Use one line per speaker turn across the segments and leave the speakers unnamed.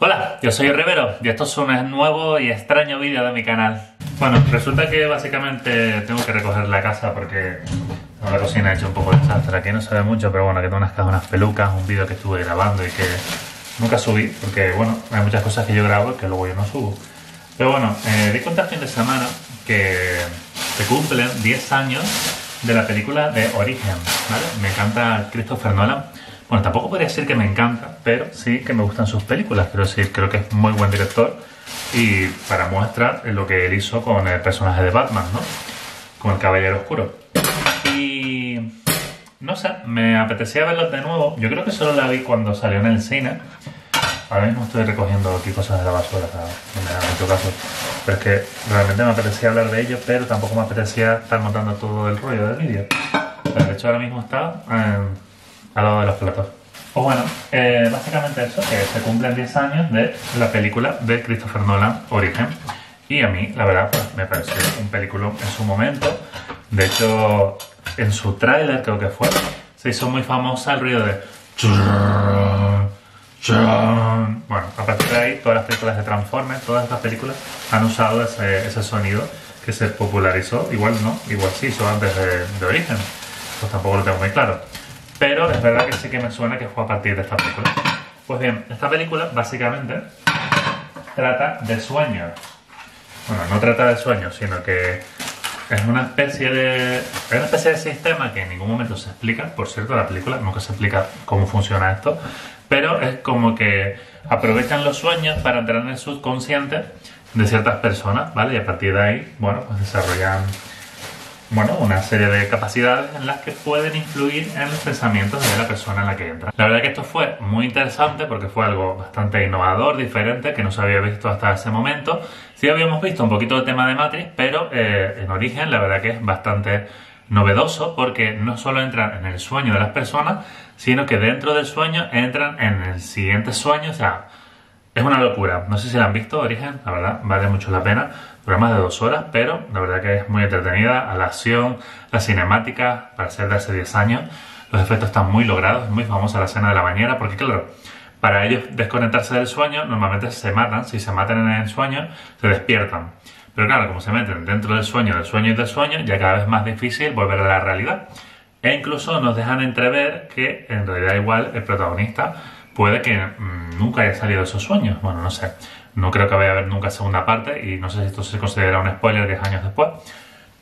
Hola, yo soy Rivero y esto es un nuevo y extraño vídeo de mi canal. Bueno, resulta que básicamente tengo que recoger la casa porque la cocina ha hecho un poco de desastre. Aquí no se ve mucho, pero bueno, que tengo unas cajas, unas pelucas, un vídeo que estuve grabando y que nunca subí porque, bueno, hay muchas cosas que yo grabo y que luego yo no subo. Pero bueno, eh, di cuenta el fin de semana que se cumplen 10 años de la película de Origen, ¿vale? Me encanta Christopher Nolan. Bueno, tampoco podría decir que me encanta, pero sí que me gustan sus películas. Pero sí, creo que es muy buen director. Y para muestra lo que él hizo con el personaje de Batman, ¿no? Con el Caballero Oscuro. Y. No sé, me apetecía verlo de nuevo. Yo creo que solo la vi cuando salió en el cine. Ahora mismo estoy recogiendo aquí cosas de la basura. No me mucho caso. Pero es que realmente me apetecía hablar de ello, pero tampoco me apetecía estar montando todo el rollo del vídeo. De hecho ahora mismo está al de los platos. Pues bueno, eh, básicamente eso, que se cumplen 10 años de la película de Christopher Nolan, Origen. Y a mí, la verdad, pues, me pareció un película en su momento. De hecho, en su tráiler, creo que fue, se hizo muy famosa el ruido de... Bueno, a partir de ahí, todas las películas de Transformers, todas estas películas han usado ese, ese sonido que se popularizó. Igual no, igual sí, hizo antes de, de Origen. Pues tampoco lo tengo muy claro. Pero es verdad que sí que me suena que fue a partir de esta película. Pues bien, esta película básicamente trata de sueños. Bueno, no trata de sueños, sino que es una especie de. Es una especie de sistema que en ningún momento se explica. Por cierto, la película nunca se explica cómo funciona esto. Pero es como que aprovechan los sueños para entrar en el subconsciente de ciertas personas, ¿vale? Y a partir de ahí, bueno, pues desarrollan bueno, una serie de capacidades en las que pueden influir en los pensamientos de la persona en la que entra. La verdad que esto fue muy interesante porque fue algo bastante innovador, diferente, que no se había visto hasta ese momento. Sí habíamos visto un poquito de tema de Matrix, pero eh, en origen la verdad que es bastante novedoso porque no solo entran en el sueño de las personas, sino que dentro del sueño entran en el siguiente sueño, o sea, es una locura. No sé si la han visto, Origen, la verdad, vale mucho la pena. Dura más de dos horas, pero la verdad que es muy entretenida. A la acción, la cinemática, para ser de hace 10 años, los efectos están muy logrados. Es muy famosa la escena de la bañera, porque claro, para ellos desconectarse del sueño, normalmente se matan. Si se matan en el sueño, se despiertan. Pero claro, como se meten dentro del sueño, del sueño y del sueño, ya cada vez más difícil volver a la realidad. E incluso nos dejan entrever que en realidad igual el protagonista puede que mmm, nunca haya salido esos sueños. Bueno, no sé. No creo que vaya a haber nunca segunda parte y no sé si esto se considera un spoiler 10 años después.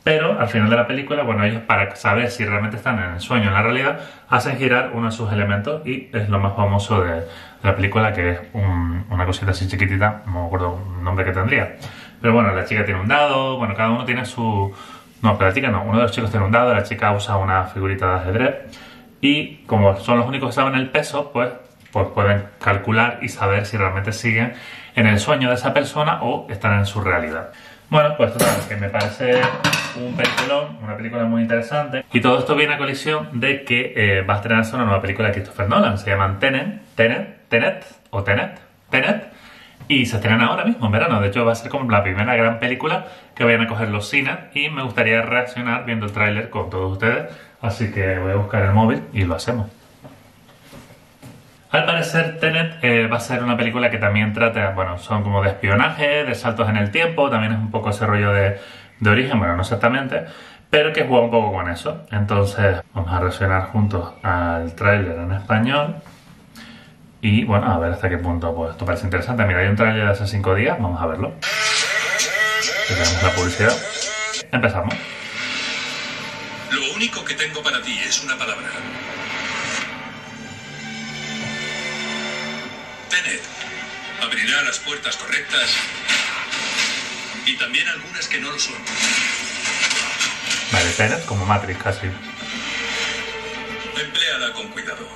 Pero al final de la película, bueno, ellos para saber si realmente están en el sueño o en la realidad, hacen girar uno de sus elementos y es lo más famoso de, la película, que es un, una cosita así chiquitita, no me acuerdo el nombre que tendría. Pero bueno, la chica tiene un dado, bueno, cada uno tiene su... No, pero la chica no, uno de los chicos tiene un dado, la chica usa una figurita de ajedrez y como son los únicos que saben el peso, pues pues pueden calcular y saber si realmente siguen en el sueño de esa persona o están en su realidad. Bueno, pues total, que me parece un peliculón, una película muy interesante. Y todo esto viene a colisión de que eh, va a estrenarse una nueva película de Christopher Nolan. Se llaman Tenet, Tenet, Tenet o Tenet, Tenet. Y se estrena ahora mismo, en verano. De hecho, va a ser como la primera gran película que vayan a coger los cines. Y me gustaría reaccionar viendo el tráiler con todos ustedes. Así que voy a buscar el móvil y lo hacemos. Al parecer, Tenet eh, va a ser una película que también trata, bueno, son como de espionaje, de saltos en el tiempo, también es un poco ese rollo de, de origen, bueno, no exactamente, pero que juega un poco con eso. Entonces, vamos a reaccionar juntos al tráiler en español. Y bueno, a ver hasta qué punto pues, esto parece interesante. Mira, hay un tráiler de hace 5 días, vamos a verlo. Tenemos la publicidad. Empezamos.
Lo único que tengo para ti es una palabra. Abrirá las puertas correctas y también algunas que no lo son.
Vale, Tenet como Matrix casi.
Empléala con cuidado.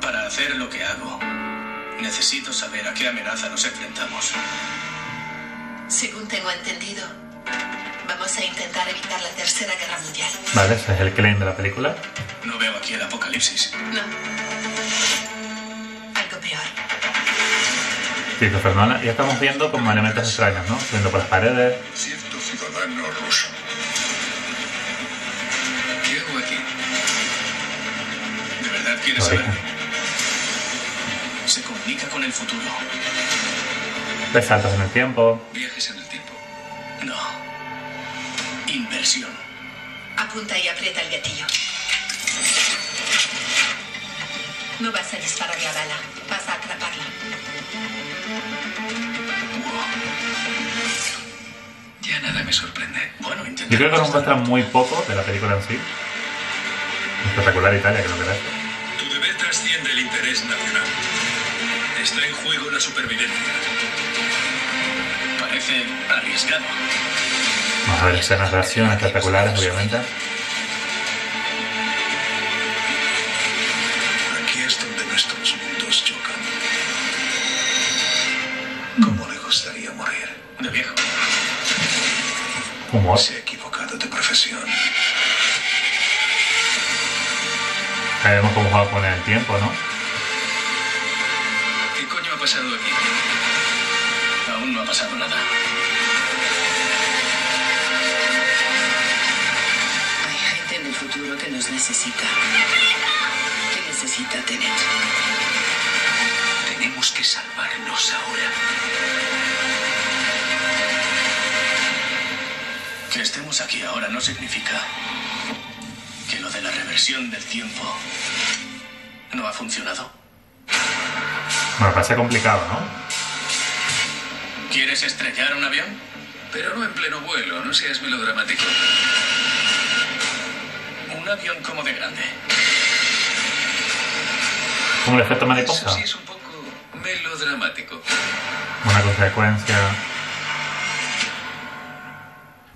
Para hacer lo que hago, necesito saber a qué amenaza nos enfrentamos.
Según tengo entendido, vamos a intentar evitar la Tercera Guerra Mundial.
Vale, ese es el claim de la película.
No veo aquí el apocalipsis.
No. Algo peor.
Christopher Nolan. Ya estamos viendo como elementos extraños, ¿no? Viendo por las paredes.
Cierto ciudadano ruso. ¿Qué hago aquí? verdad quieres saber? Se comunica con el futuro.
De saltos en el tiempo.
Viajes en el tiempo. No. Inversión.
Apunta y aprieta el gatillo. No vas a disparar la bala, vas a atraparla.
Ya nada me sorprende. Bueno,
Yo creo que nos muestran muy poco de la película en sí. Espectacular Italia, creo que era esto.
Tu deber trasciende el interés nacional. Está en juego la supervivencia. Parece arriesgado.
Vamos a ver escenas de acción espectaculares, obviamente.
Aquí es donde nuestros mundos chocan. ¿Cómo le gustaría morir? De viejo.
Humor.
Se ha equivocado de profesión.
Ahí vemos cómo juega con el tiempo, ¿no?
¿Qué coño ha pasado aquí? Aún no ha pasado nada.
Necesita. Que necesita tener.
Tenemos que salvarnos ahora. Que estemos aquí ahora no significa que lo de la reversión del tiempo no ha funcionado.
Bueno, parece complicado, ¿no?
¿Quieres estrellar un avión? Pero no en pleno vuelo, no seas melodramático. Un avión como de grande.
Como el efecto mariposa.
Eso sí es un poco melodramático.
Una consecuencia.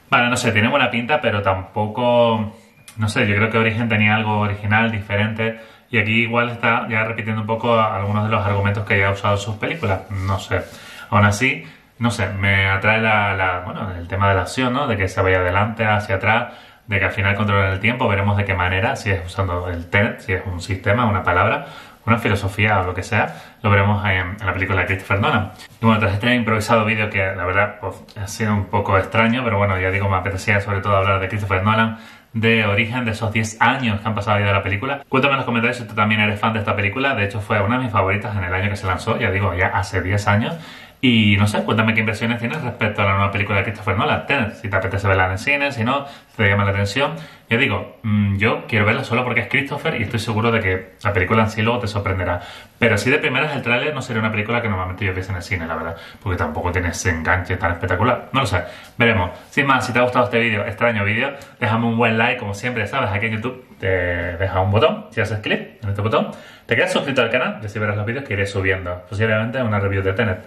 Vale, no sé, tiene buena pinta, pero tampoco. No sé, yo creo que Origen tenía algo original, diferente. Y aquí igual está ya repitiendo un poco algunos de los argumentos que ya ha usado en sus películas. No sé. Aún así, no sé, me atrae la, la- bueno, el tema de la acción, ¿no? De que se vaya adelante, hacia atrás, de que al final controlen el tiempo, veremos de qué manera, si es usando el TENET, si es un sistema, una palabra, una filosofía o lo que sea, lo veremos en, en la película de Christopher Nolan. Y bueno, tras este improvisado vídeo que la verdad pues, ha sido un poco extraño, pero bueno, ya digo, me apetecía sobre todo hablar de Christopher Nolan, de origen de esos 10 años que han pasado ya de la película. Cuéntame en los comentarios si tú también eres fan de esta película, de hecho fue una de mis favoritas en el año que se lanzó, ya digo, ya hace 10 años. Y no sé, cuéntame qué impresiones tienes respecto a la nueva película de Christopher Nolan, Tenet, si te apetece verla en el cine, si no, si te llama la atención. Ya digo, mm, yo quiero verla solo porque es Christopher y estoy seguro de que la película en sí luego te sorprenderá. Pero si de primeras el tráiler no sería una película que normalmente yo viese en el cine, la verdad, porque tampoco tiene ese enganche tan espectacular. No lo sé, veremos. Sin más, si te ha gustado este vídeo, extraño vídeo, déjame un buen like, como siempre, sabes, aquí en YouTube te deja un botón, si haces clic en este botón, te quedas suscrito al canal y así verás los vídeos que iré subiendo, posiblemente una review de Tenet.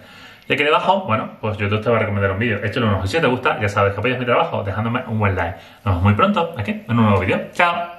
Y aquí debajo, bueno, pues YouTube te va a recomendar un vídeo. Échale un ojo. Si te gusta, ya sabes que apoyas mi trabajo dejándome un buen like. Nos vemos muy pronto aquí en un nuevo vídeo. ¡Chao!